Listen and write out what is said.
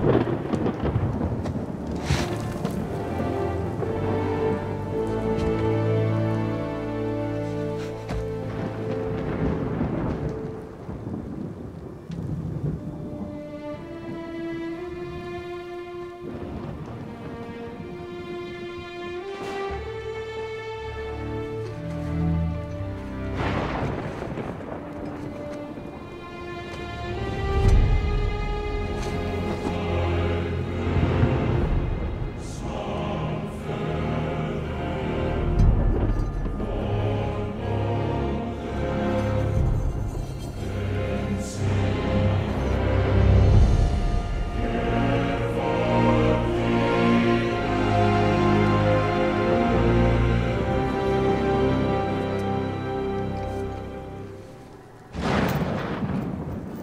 Thank you.